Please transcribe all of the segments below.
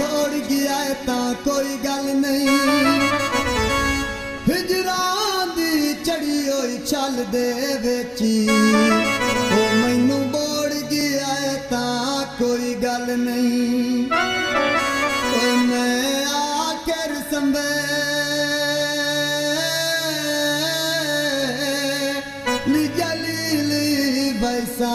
छोड़ गया है ता कोई गल नहीं। हिजरा दी चढ़ी होई चल दे बेची मैनू बोड़ गया है ता कोई गल नहीं। ओ आकर संभे। जलीली बैसा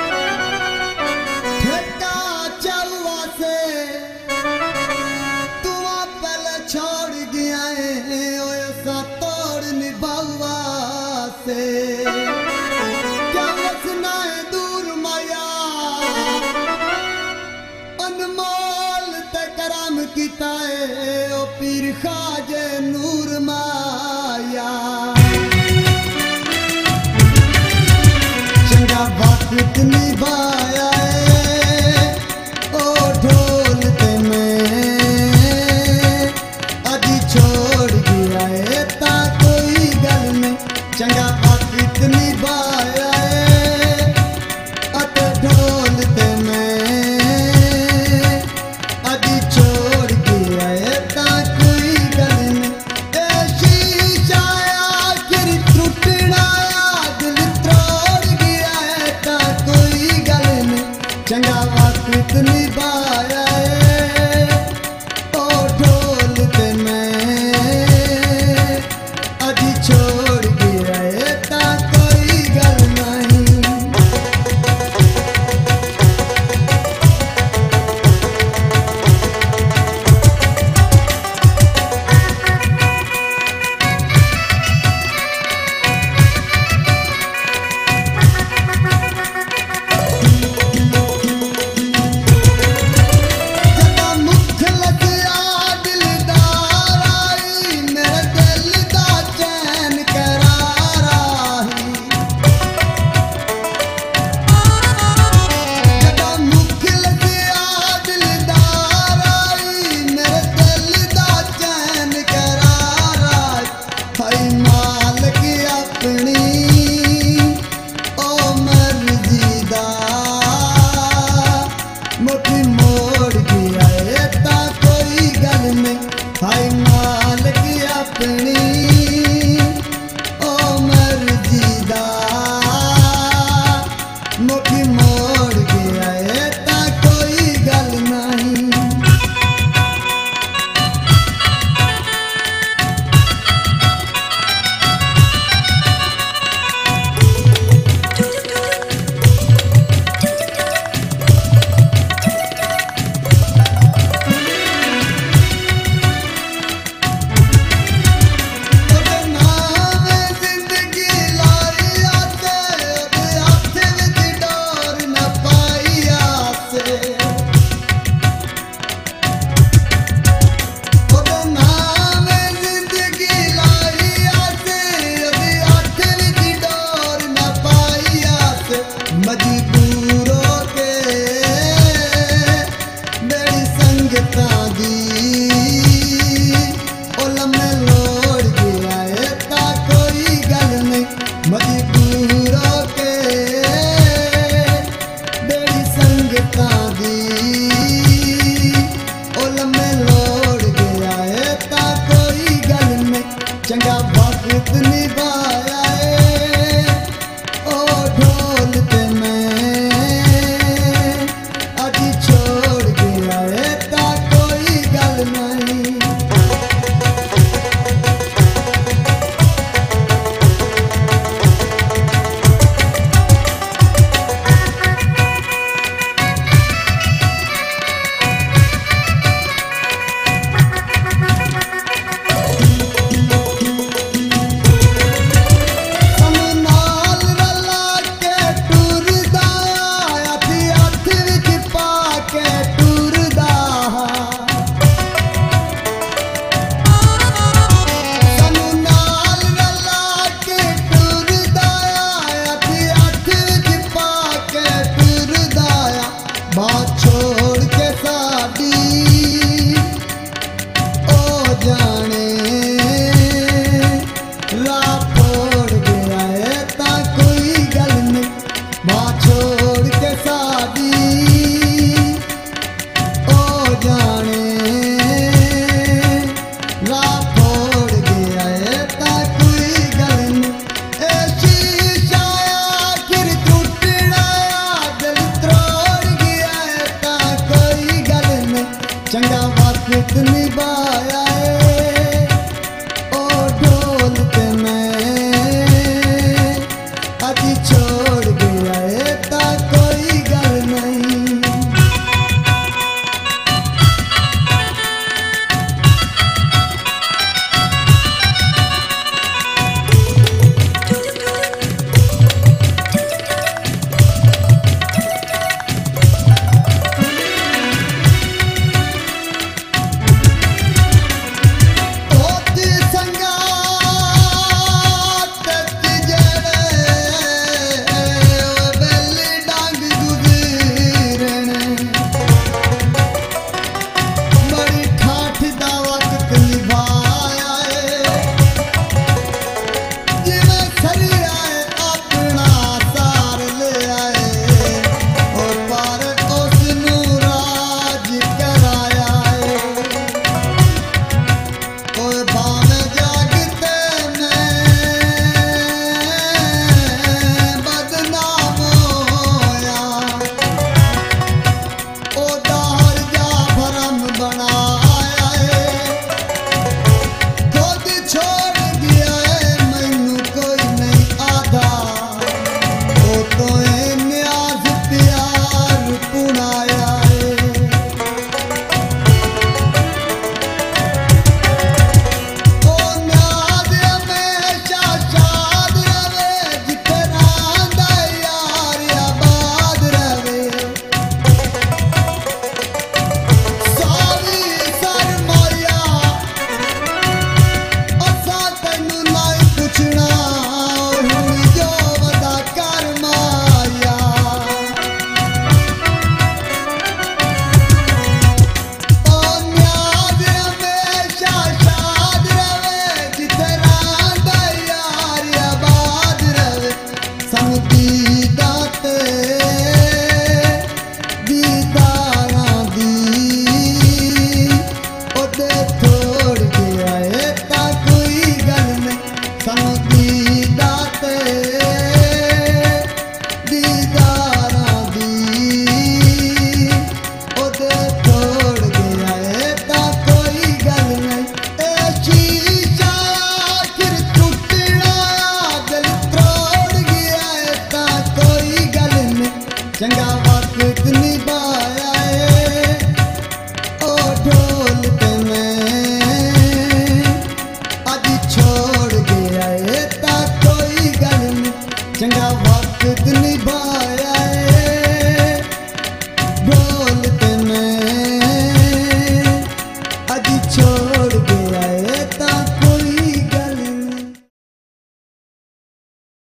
से। क्या है दूर माया? अनमोल ते करम किता है ओ पीर खाजे नूर माया। चंगा वक्त निभाया निभाया।